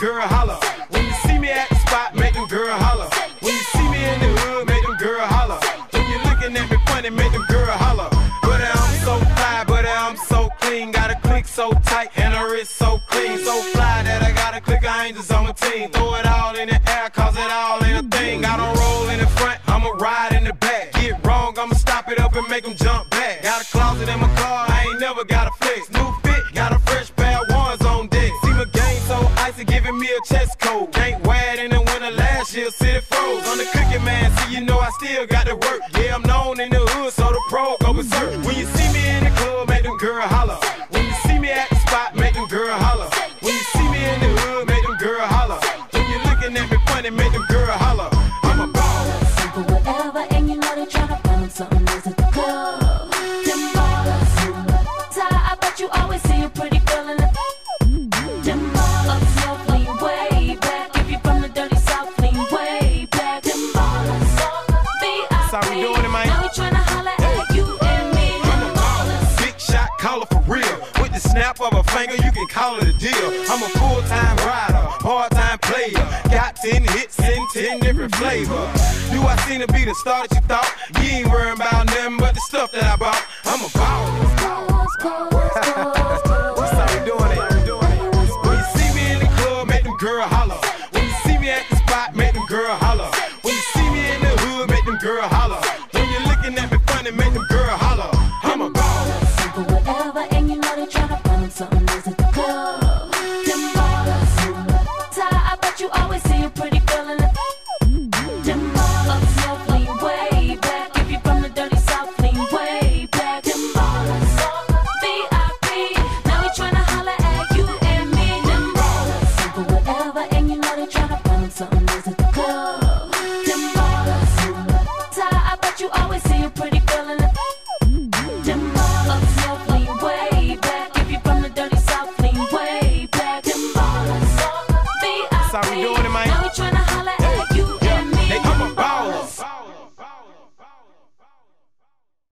girl holler. When you see me at the spot, make them girl holler. When you see me in the hood, make them girl holler. When you're looking at me funny, make them girl holler. But I'm so fly, but I'm so clean. Got a click so tight and a wrist so clean. So fly that I got a click of angels on my team. Throw it all in the air, cause it all ain't a thing. I don't roll in the front, I'ma ride in the back. Get wrong, I'ma stop it up and make them jump giving me a chest cold. Wear it in the winter last year, city froze. I'm the cookie man, see you know I still got to work. Yeah, I'm known in the hood, so the pro go berserk. When you see me in the club, make them girl holler. When you see me at the spot, make them girl holler. When you see me in the hood, make them girl holler. When you're looking at me funny, make them girl holler. I'm a baller. Simple whatever, and you know they tryna find something real. With the snap of a finger, you can call it a deal. I'm a full time rider, hard time player. Got 10 hits in 10 different flavors. Do I seem to be the star that you thought? You ain't worrying about nothing but the stuff that I bought. I'm a baller. That's how we doing it. When you see me in the club, make them girl holler. When you see me at the spot, make them girl holler.